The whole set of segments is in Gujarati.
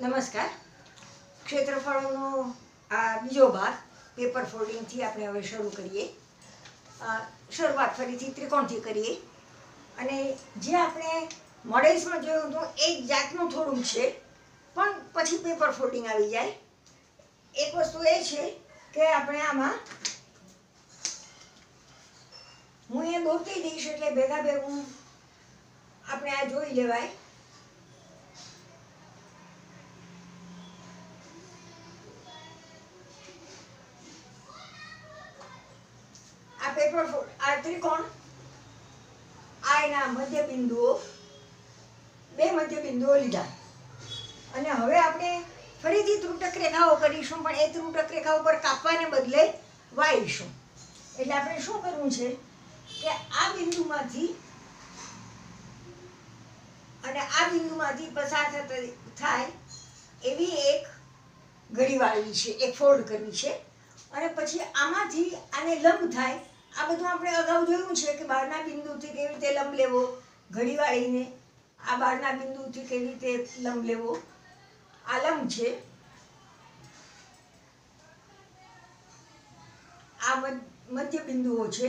નમસ્કાર. ક્ષેત્રફળોનો આ બીજો ભાગ પેપર ફોલ્ડિંગથી આપણે હવે શરૂ કરીએ. શરૂઆત ફરીથી ત્રિકોણથી કરીએ. અને જે આપણે મોડેલ્સમાં જોયું હતું, એ જાતનું થોડુંક છે, પણ પછી પેપર ફોલ્ડિંગ આવી જાય. એક વસ્તુ એ છે કે આપણે આમાં હું એ દોરતી દઈશ એટલે ભેગા ભેગું આપણે આ જોઈ લેવાય. આ મધ્ય બિંદુઓ બે મધ્ય બિંદુઓ લીધા. અને હવે આપણે ફરીથી ત્રુટક રેખાઓ કરીશું, પણ એ ત્રુટક રેખા ઉપર કાપવાને બદલે વાળીશું. એટલે આપણે શું કરવું છે કે આ બિંદુમાંથી અને આ બિંદુમાંથી પસાર થતા, થાય એવી એક ઘડી વાળવી છે, એક ફોલ્ડ કરવી છે. અને પછી આમાંથી આને લંબ થાય આ બધું આપણે અગાઉ જોયું છે કે બહારના બિંદુથી કેવી રીતે લંબ લેવો, ઘડી વાળીને આ બહારના બિંદુથી કેવી રીતે લંબ લેવો. આ લંબ છે. આ મધ્ય બિંદુઓ છે.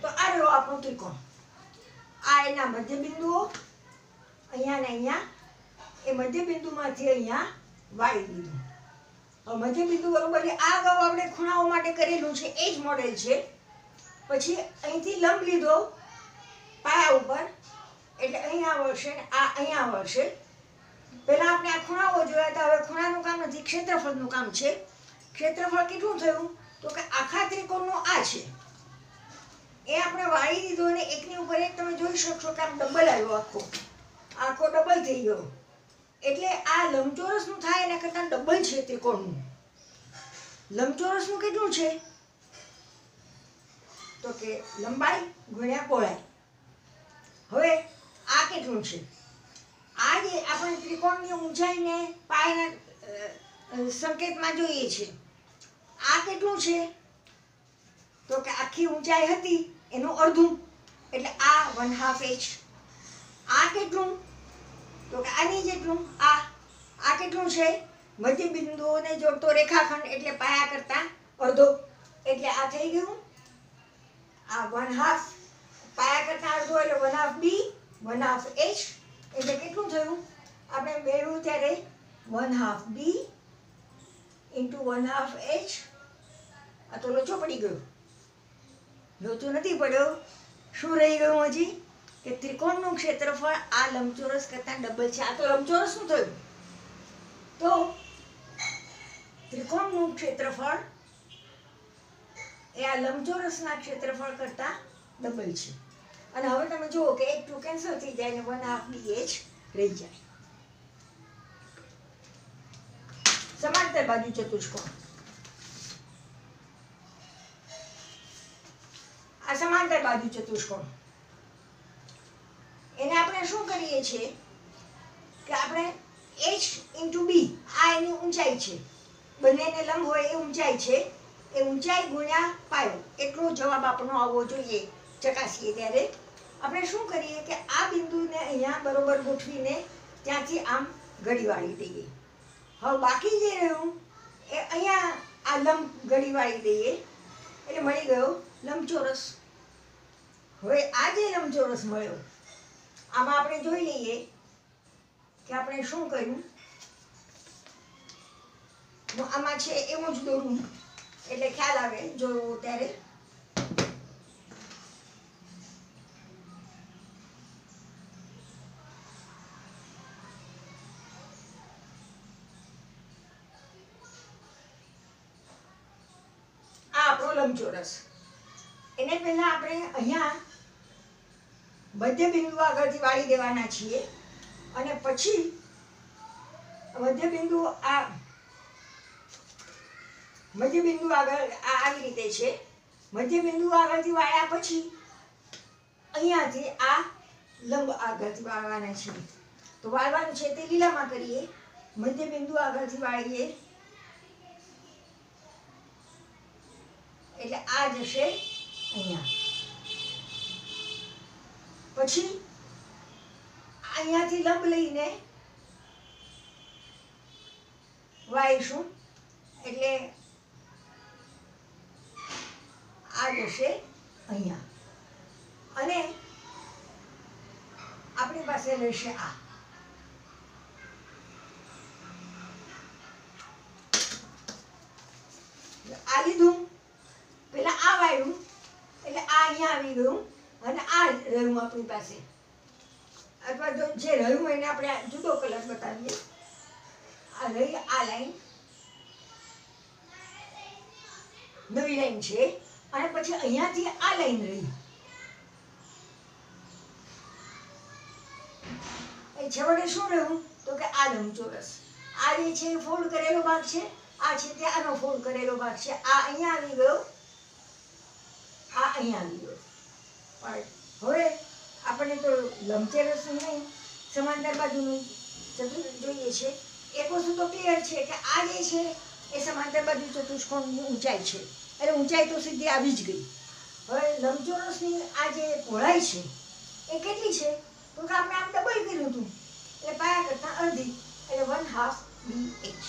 તો આ રહ્યો આપણો ત્રિકોણ. આ એના મધ્ય બિંદુઓ, અહીંયા ને અહીંયા. એ મધ્ય બિંદુમાંથી અહીંયા વાળી દીધું. મધ્ય બિંદુ બરોબર છે આ અગાઉ આપણે ખૂણાઓ માટે કરેલું છે, એ જ મોડેલ છે. પછી અહીંથી લંબ લીધો, પાયા ઉપર, એટલે અહીંયા વળશે આ અહીંયા વળશે. પહેલાં આપણે આ ખૂણાઓ જોયા હતા, હવે ખૂણાનું કામ નથી, ક્ષેત્રફળનું કામ છે. ક્ષેત્રફળ કેટલું થયું? તો કે આખા ત્રિકોણનું આ છે. એ આપણે વાળી દીધો અને એકની ઉપર એક તમે જોઈ શકશો કે આમ ડબલ આવ્યો આખો. આખો ડબલ થઈ ગયો. એટલે આ લંબચોરસનું થાય એના કરતાં ડબલ છે ત્રિકોણનું. લંબચોરસનું કેટલું છે? તો કે લંબાઈ ગુણ્યા પહોળાઈ. હવે આ કેટલું છે? આ જે આપણે ત્રિકોણની ઊંચાઈને પાયાના સંકેતમાં જોઈએ છે. આ કેટલું છે? તો કે આખી ઊંચાઈ હતી એનું અડધું. એટલે આ વન હાફ એચ આ કેટલું? તો કે આની જેટલું આ આ કેટલું છે મધ્ય બિંદુઓને જોડતો રેખાખંડ એટલે પાયા કરતાં અડધો. એટલે આ થઈ ગયું આ વન હાફ પાયા કરતાં અડધો એટલે one half B one half H એટલે કેટલું થયું? આપણે મેળવ્યું ત્યારે one half B into one half H આ તો લોચો પડી ગયો. લોચો નથી પડ્યો. શું રહી ગયું હજી? કે ત્રિકોણનું ક્ષેત્રફળ આ લંબચોરસ કરતાં ડબલ છે. આ તો લંબચોરસ શું થયું? તો ત્રિકોણનું ક્ષેત્રફળ એ આ લંબચોરસના ક્ષેત્રફળ કરતાં ડબલ છે. અને હવે તમે જુઓ કે એક ટુ કેન્સલ થઈ જાય ને વન હાફ બી એચ રહી જાય. સમાંતર બાજુ ચતુષ્કોણ. આ સમાંતર બાજુ ચતુષ્કોણ. એને આપણે શું કરીએ છીએ કે આપણે એચ ઇન્ટુ બી આ એની ઊંચાઈ છે. બંનેને લંબ હોય એ ઊંચાઈ છે. એ ઊંચાઈ ગુણ્યા પાયો. એટલો જવાબ આપણો આવવો જોઈએ. ચકાસીએ ત્યારે. આપણે શું કરીએ કે આ બિંદુને અહીંયા બરોબર ગોઠવીને ત્યાંથી આમ ઘડી વાળી દઈએ. હવે બાકી જે રહ્યું, એ અહીંયા આ લંબ ઘડી વાળી દઈએ. એટલે મળી ગયો લંબચોરસ. હવે આ જે લંબચોરસ મળ્યો આમાં આપણે જોઈ લઈએ કે આપણે શું કર્યું? આમાં છે એવું જ દોરું એટલે ખ્યાલ આવે જોયું ત્યારે. આ આપણો લંબચોરસ. એને પહેલા આપણે અહીંયા મધ્ય આગળથી વાળી દેવાના છીએ. અને પછી મધ્ય બિંદુ આ મધ્ય બિંદુ આગળ આ આવી રીતે છે. મધ્ય આગળથી વાળ્યા પછી અહીંયાથી આ લંબ આગળથી વાળવાના છે તો વાળવાનું છે તે લીલામાં કરીએ. મધ્ય બિંદુ આગળથી વાળીએ. એટલે આ જશે અહીંયા. પછી અહીંયાથી લંબ લઈને વાળીશું. એટલે આ જશે અહીંયા. અને આપણી પાસે રહેશે આ. આ લીધું પેલા આ વાળ્યું એટલે આ અહીંયા આવી ગયું અને આ રહ્યું આપણી પાસે. અથવા તો જે રહ્યું એને આપણે જુદો કલર બતાવીએ. આ રહી આ લાઈન. નવી લાઈન છે. અને પછી અહીંયાથી આ લાઈન રહી. એ છેવટે શું રહ્યું? તો કે આ લંબચોરસ આ જે છે એ ફોલ્ડ કરેલો ભાગ છે. આ છે તે આનો ફોલ્ડ કરેલો ભાગ છે. આ અહીંયા આવી ગયો. આ અહીંયા આવી ગયો. પણ હવે આપણને તો લંબચોરસ નહીં સમાંતર બાજુનું ચતુર્ભુજ જોઈએ છે. એક વસ્તુ તો ક્લિયર છે કે આ જે છે એ સમાંતર બાજુ ચતુષ્કોણની ઊંચાઈ છે. એટલે ઊંચાઈ તો સીધી આવી જ ગઈ. હવે લંબચોરસની આ જે પહોળાઈ છે એ કેટલી છે? તો કે આપણે આમ ડબલ કર્યું હતું. એટલે પાયા કરતાં અડધી. એટલે one half B H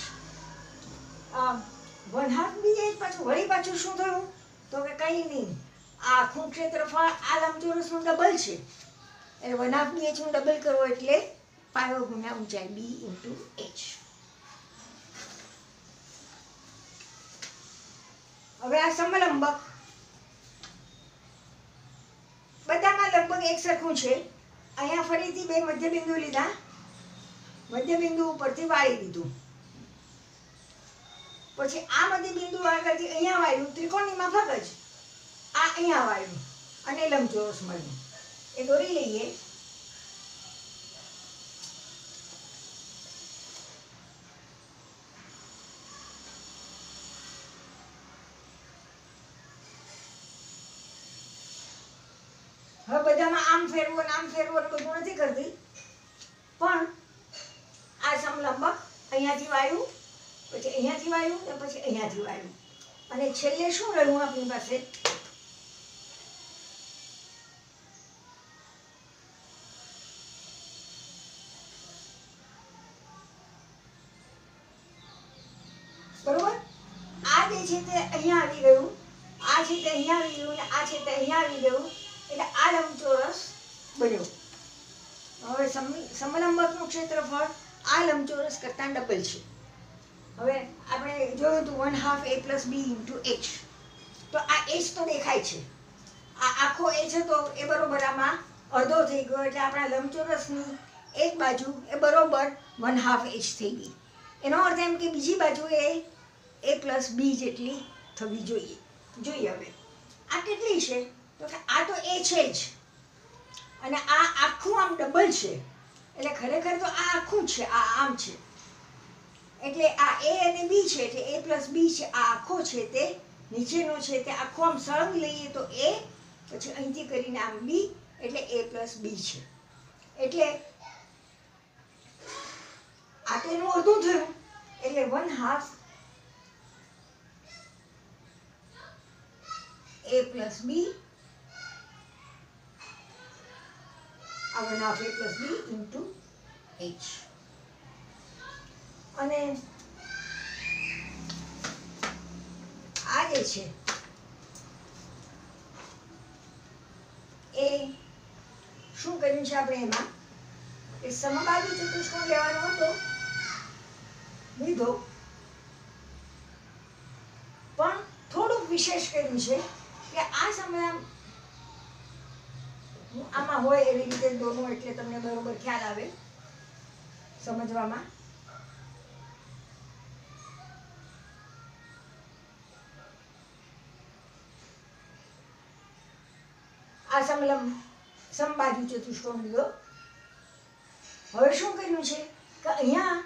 one half B H પાછું વળી પાછું શું થયું? તો કે કંઈ નહીં. આખું ક્ષેત્રફળ આ લંબચોરસનું ડબલ છે. એટલે વન હાફ બી ડબલ કરો એટલે પાયો ગુણ્યા ઊંચાઈ બી ઇન્ટુ એચ હવે આ સમલંબક. બધામાં લગભગ એક સરખું છે. અહીંયા ફરીથી બે મધ્યબિંદુ લીધા. મધ્યબિંદુ ઉપરથી વાળી દીધું. પછી આ મધ્યબિંદુ આગળથી અહીંયા વાળ્યું ત્રિકોણીમાં ફગજ અહીંયા વાળ્યું અને લંબચોરસ મળ્યું. એ દોરી લઈએ. હવે બધામાં આમ ફેરવો આમ ફેરવો ને બધું નથી કરતી. પણ આ સમલંબક અહીંયાથી વાયું પછી અહીંયાથી વાયું ને પછી અહીંયાથી વાયું અને છેલ્લે શું રહ્યું આપણી પાસે? છે તે આવી ગયું. એટલે આ લંબચોરસ બન્યો. હવે સમ- સમલંબકનું ક્ષેત્રફળ આ લંબચોરસ કરતાં ડબલ છે. હવે આપણે જોયું હતું one half A plus B into H તો આ એચ તો દેખાય છે. આ આખો એચ હતો એ બરોબર આમાં અડધો થઈ ગયો એટલે આપણા લંબચોરસની એક બાજુ એ બરોબર વન હાફ એચ થઈ ગઈ. એનો અર્થ એમ કે બીજી બાજુ એ એ પ્લસ બી જેટલી થવી જોઈએ. જોઈએ હવે. આ કેટલી છે? તો કે આ તો એ છે જ. અને આ આખું આમ ડબલ છે. એટલે ખરેખર તો આ આખું છે, આ આમ છે. એટલે આ એ અને બી છે, એટલે એ પ્લસ બી છે, આ આખો છે તે નીચેનો છે તે આખો આમ સળંગ લઈએ તો એ, પછી અહીંથી કરીને આમ બી, એટલે એ પ્લસ બી છે. એટલે આ તેનું અડધું થયું. એટલે one half a plus b. One half a plus b અને આ જે છે, એ શું કર્યું છે આપણે એમાં? એ સમબાજુ ચતુષ્કોણ લેવાનો હતો. લીધો. પણ થોડુંક વિશેષ કર્યું છે. કે આ સમય આમાં હોય એવી રીતે દોનું એટલે તમને બરોબર ખ્યાલ આવે સમજવામાં. આ સમલમ સંબાજુ ચતુષ્કોણ લીધો હવે શું કર્યું છે? કે અહીંયા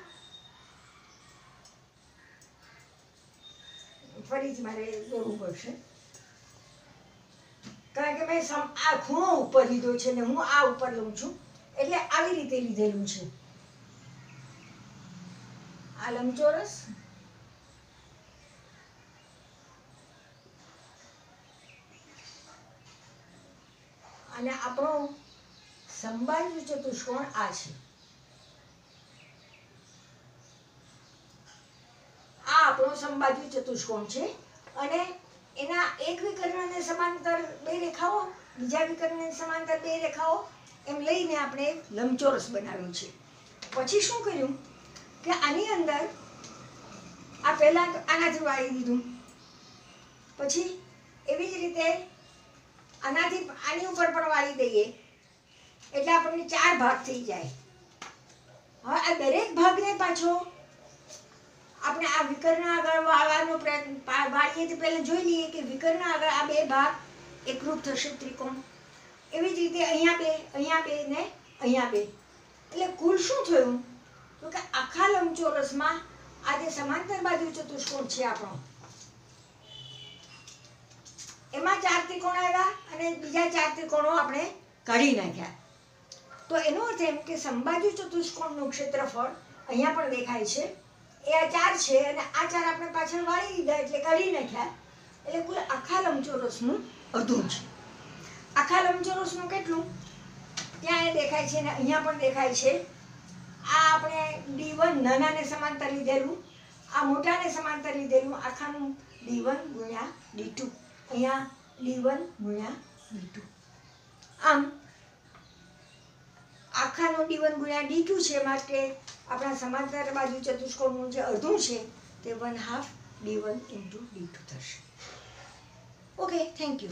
ફરીથી મારે દોરવું પડશે. કે મેં આ ખૂણો ઉપર લીધો છે ને હું આ ઉપર લઉં છું. એટલે આવી રીતે લીધેલું છે. આ લંબચોરસ. અને આપણો સંબાજુ ચતુષ્કોણ આ છે. આ આપણો સંબાજુ ચતુષ્કોણ છે. અને એના એક વિકર્ણને સમાંતર બે રેખાઓ, બીજા વિકર્ણને સમાંતર બે રેખાઓ, એમ લઈને આપણે લંબચોરસ બનાવ્યું છે. પછી શું કર્યું કે આની અંદર આ પહેલાં તો આનાથી વાળી દીધું. પછી એવી જ રીતે આનાથી આની ઉપર પણ વાળી દઈએ. એટલે આપણને ચાર ભાગ થઈ જાય. હવે આ દરેક ભાગને પાછો આપણે આ વિકર્ણ આગળ વાળવાનો પ્રયત્ન વાળીએ તે પહેલાં જોઈ લઈએ કે વિકર્ણ આગળ આ બે ભાગ એકરૂપ થશે ત્રિકોણ. એવી જ રીતે અહીંયા બે અહીંયા બે ને અહીંયા બે. એટલે કુલ શું થયું? તો કે આખા લંબચોરસમાં આ જે સમાંતર બાજુ ચતુષ્કોણ છે આપણો. એમાં ચાર ત્રિકોણ આવ્યા અને બીજા ચાર ત્રિકોણો આપણે કાઢી નાખ્યા. તો એનો અર્થ એમ કે સંબાજુ ચતુષ્કોણનું ક્ષેત્રફળ અહીંયા પણ દેખાય છે. એ આ ચાર છે અને આ ચાર આપણે પાછળ વાળી દીધા એટલે કાઢી નાખ્યા. એટલે કુલ આખા લંબચોરસનું અડધું છે આખા લંબચોરસનું કેટલું? ત્યાં એ દેખાય છે અને અહીંયા પણ દેખાય છે. આ આપણે ડી વન નાનાને સમાંતર લીધેલું. આ મોટાને સમાંતર લીધેલું. આખાનું ડી વન ગુણ્યા ડી ટુ. અહીંયા ડી વન ગુણ્યા ડી ટુ. આમ, આખાનું ડી વન ગુણ્યા ડી ટુ છે માટે આપણા સમાંતર બાજુ ચતુષ્કોણનું જે અડધું છે, તે one half D one into D two થશે. Okay thank you